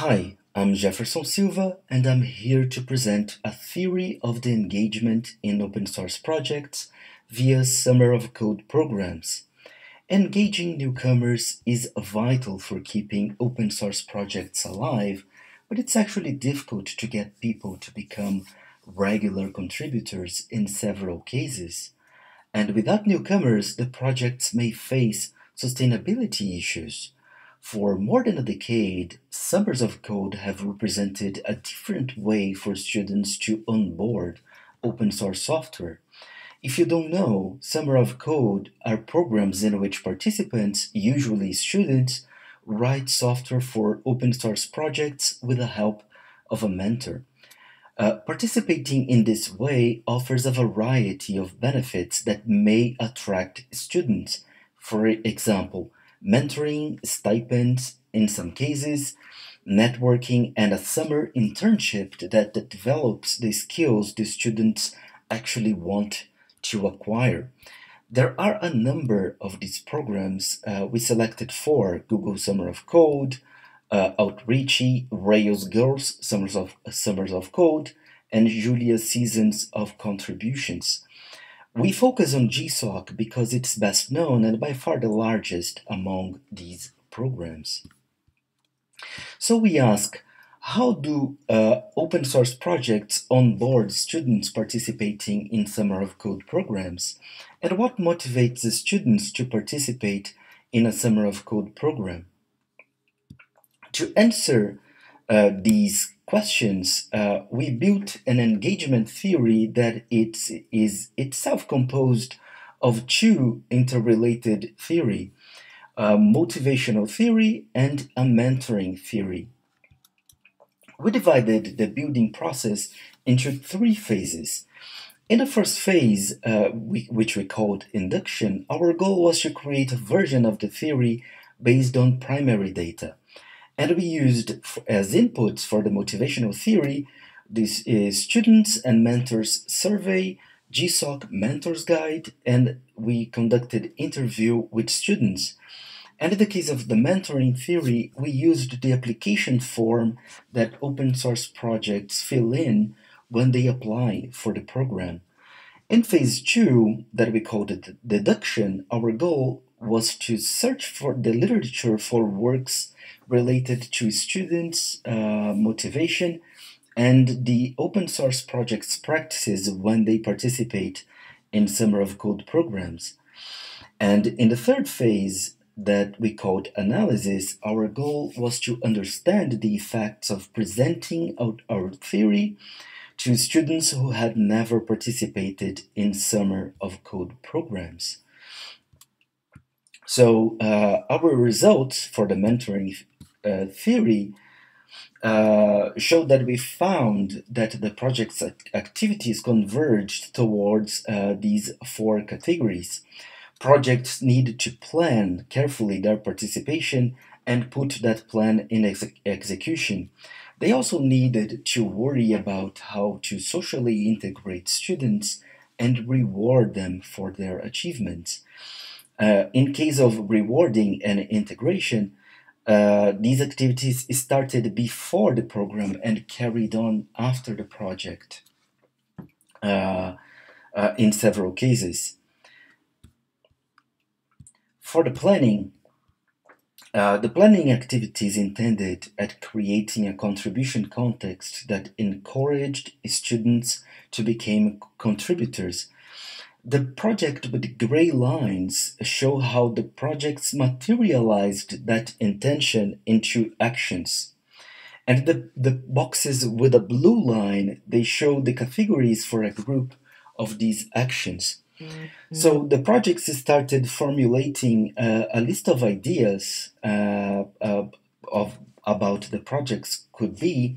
Hi, I'm Jefferson Silva, and I'm here to present a theory of the engagement in open source projects via Summer of Code programs. Engaging newcomers is vital for keeping open source projects alive, but it's actually difficult to get people to become regular contributors in several cases. And without newcomers, the projects may face sustainability issues. For more than a decade, Summers of Code have represented a different way for students to onboard open source software. If you don't know, Summer of Code are programs in which participants, usually students, write software for open source projects with the help of a mentor. Uh, participating in this way offers a variety of benefits that may attract students. For example, mentoring, stipends in some cases, networking, and a summer internship that, that develops the skills the students actually want to acquire. There are a number of these programs. Uh, we selected four Google Summer of Code, uh, Outreachy, Rails Girls, Summers of, Summers of Code, and Julia Seasons of Contributions. We focus on GSOC because it's best known and by far the largest among these programs. So we ask, how do uh, open source projects onboard students participating in Summer of Code programs? And what motivates the students to participate in a Summer of Code program? To answer uh, these questions, uh, we built an engagement theory that it is itself composed of two interrelated theory, a motivational theory and a mentoring theory. We divided the building process into three phases. In the first phase, uh, we, which we called induction, our goal was to create a version of the theory based on primary data. And we used as inputs for the motivational theory this is students and mentors survey, GSOC mentors guide, and we conducted interview with students. And in the case of the mentoring theory, we used the application form that open source projects fill in when they apply for the program. In phase two, that we called it deduction, our goal was to search for the literature for works related to students' uh, motivation and the open source projects practices when they participate in Summer of Code programs. And in the third phase, that we called analysis, our goal was to understand the effects of presenting out our theory to students who had never participated in Summer of Code programs. So uh, our results for the mentoring uh, theory uh, showed that we found that the project's activities converged towards uh, these four categories. Projects needed to plan carefully their participation and put that plan in ex execution. They also needed to worry about how to socially integrate students and reward them for their achievements. Uh, in case of rewarding and integration, uh, these activities started before the program and carried on after the project uh, uh, in several cases. For the planning, uh, the planning activities intended at creating a contribution context that encouraged students to become contributors the project with gray lines show how the projects materialized that intention into actions. And the, the boxes with a blue line, they show the categories for a group of these actions. Mm-hmm. So the projects started formulating uh, a list of ideas uh, uh, of about the projects could be,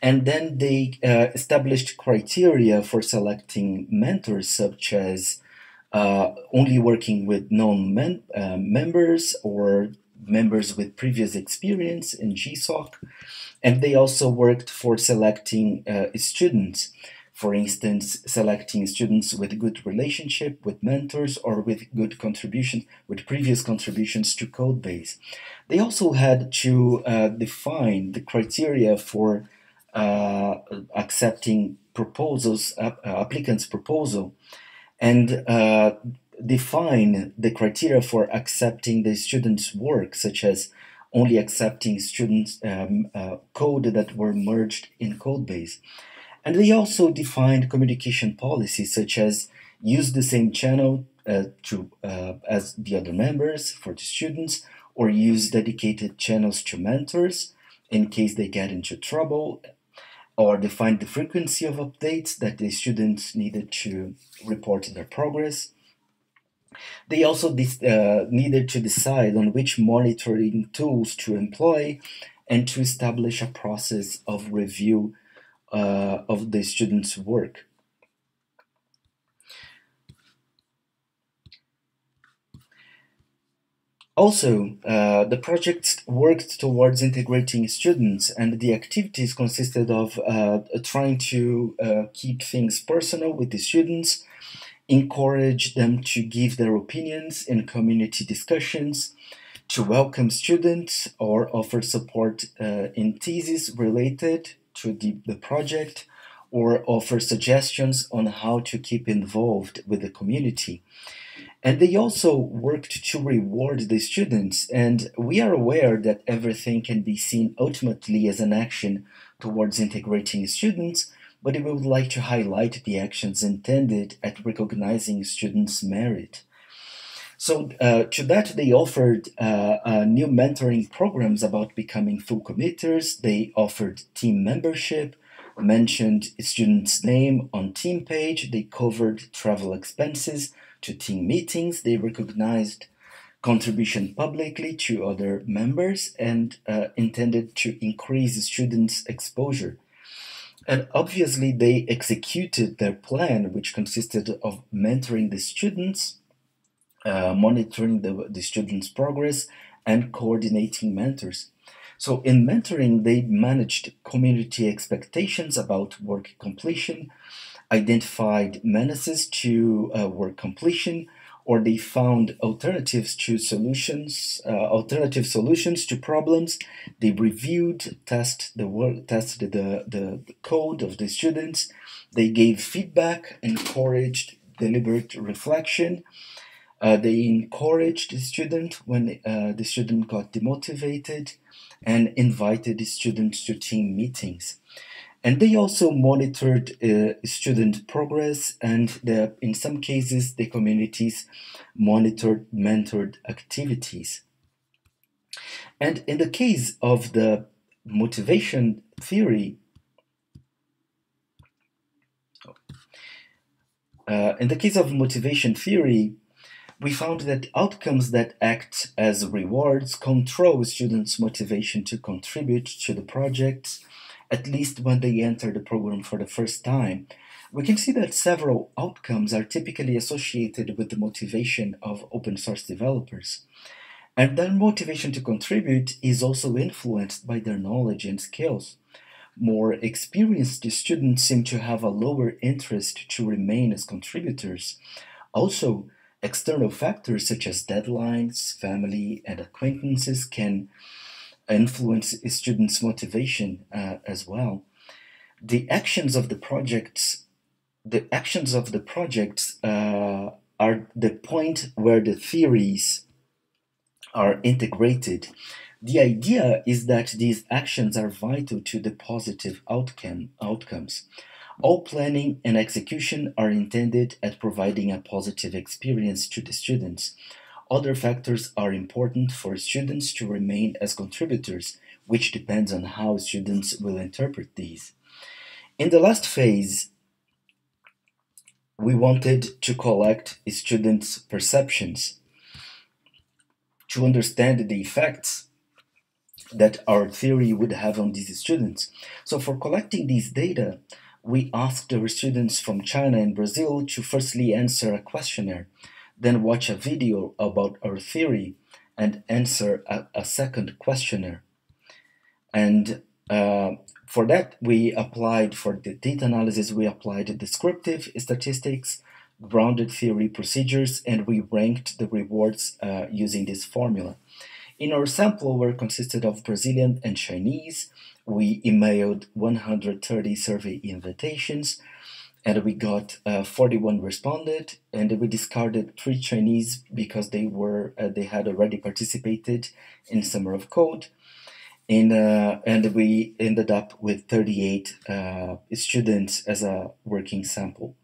and then they uh, established criteria for selecting mentors, such as uh, only working with known men, uh, members or members with previous experience in GSOC. And they also worked for selecting uh, students. for instance, selecting students with good relationship with mentors or with good contribution, with previous contributions to Codebase. They also had to uh, define the criteria for accepting proposals, uh, applicants' proposal, and uh, define the criteria for accepting the students' work, such as only accepting students' um, uh, code that were merged in Codebase. And they also defined communication policies, such as use the same channel uh, to, uh, as the other members for the students, or use dedicated channels to mentors in case they get into trouble, or define the frequency of updates that the students needed to report their progress. They also uh, needed to decide on which monitoring tools to employ and to establish a process of review uh, of the students' work. Also, uh, the project worked towards integrating students, and the activities consisted of uh, trying to uh, keep things personal with the students, encourage them to give their opinions in community discussions, to welcome students or offer support uh, in theses related to the, the project, or offer suggestions on how to keep involved with the community. And they also worked to reward the students, and we are aware that everything can be seen ultimately as an action towards integrating students, but we would like to highlight the actions intended at recognizing students' merit. So, uh, to that, they offered uh, uh, new mentoring programs about becoming full committers. They offered team membership, mentioned students' name on team page. They covered travel expenses to team meetings. They recognized contribution publicly to other members and uh, intended to increase students' exposure and obviously, they executed their plan, which consisted of mentoring the students, uh, monitoring the, the students' progress, and coordinating mentors. So, in mentoring, they managed community expectations about work completion, identified menaces to uh, work completion, or they found alternatives to solutions, uh, alternative solutions to problems. They reviewed, test the work, tested the, the, code of the students. They gave feedback, encouraged deliberate reflection. Uh, they encouraged the student when uh, the student got demotivated and invited the students to team meetings. And they also monitored uh, student progress, and the, in some cases, the communities monitored mentored activities. And in the case of the motivation theory, uh, in the case of motivation theory, we found that outcomes that act as rewards control students' motivation to contribute to the projects at least when they enter the program for the first time, we can see that several outcomes are typically associated with the motivation of open source developers. And their motivation to contribute is also influenced by their knowledge and skills. More experienced students seem to have a lower interest to remain as contributors. Also, external factors such as deadlines, family, and acquaintances can influence students' motivation uh, as well. The actions of the projects, the actions of the projects uh, are the point where the theories are integrated. The idea is that these actions are vital to the positive outcome outcomes. All planning and execution are intended at providing a positive experience to the students. Other factors are important for students to remain as contributors, which depends on how students will interpret these. In the last phase, we wanted to collect students' perceptions to understand the effects that our theory would have on these students. So, for collecting these data, we asked our students from China and Brazil to firstly answer a questionnaire then watch a video about our theory and answer a, a second questionnaire. And Uh, for that, we applied, for the data analysis, we applied descriptive statistics, grounded theory procedures, and we ranked the rewards uh, using this formula. In our sample, we consisted of Brazilian and Chinese. We emailed 130 survey invitations, and we got uh, 41 responded, and we discarded three Chinese because they were uh, they had already participated in Summer of Code and uh, and we ended up with 38 uh, students as a working sample.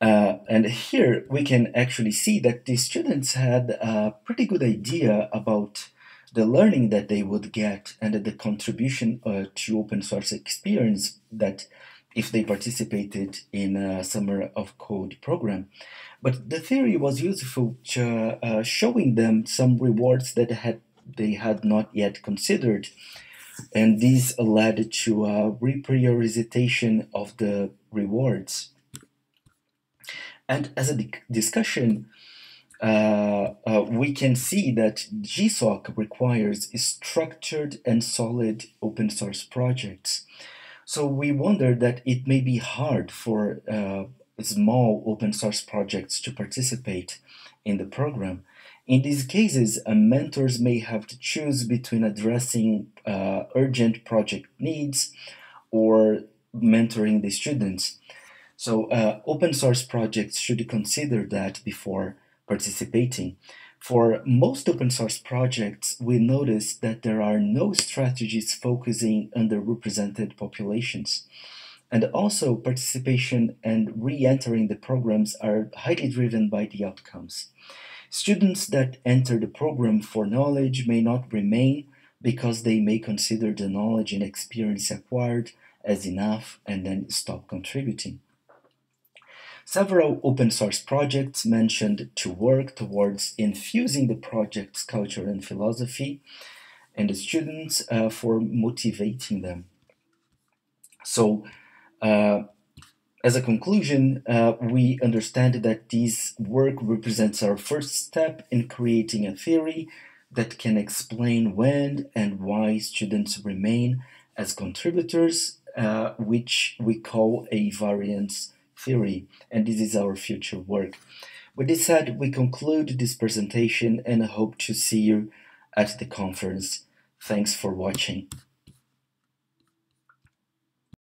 Uh, and here we can actually see that the students had a pretty good idea about the learning that they would get and the contribution uh, to open source experience that if they participated in a Summer of Code program. But the theory was useful to uh, showing them some rewards that had they had not yet considered. And this led to a reprioritization of the rewards. And as a di discussion, uh, uh, we can see that GSOC requires structured and solid open source projects. So we wonder that it may be hard for uh, small open source projects to participate in the program. In these cases, uh, mentors may have to choose between addressing uh, urgent project needs or mentoring the students. So uh, open source projects should consider that before participating. For most open source projects, we notice that there are no strategies focusing underrepresented populations. And also, participation and re entering the programs are highly driven by the outcomes. Students that enter the program for knowledge may not remain because they may consider the knowledge and experience acquired as enough and then stop contributing. Several open source projects mentioned to work towards infusing the project's culture and philosophy and the students uh, for motivating them. So, uh, as a conclusion, uh, we understand that this work represents our first step in creating a theory that can explain when and why students remain as contributors, uh, which we call a variance theory. And this is our future work. With this said, we conclude this presentation and I hope to see you at the conference. Thanks for watching.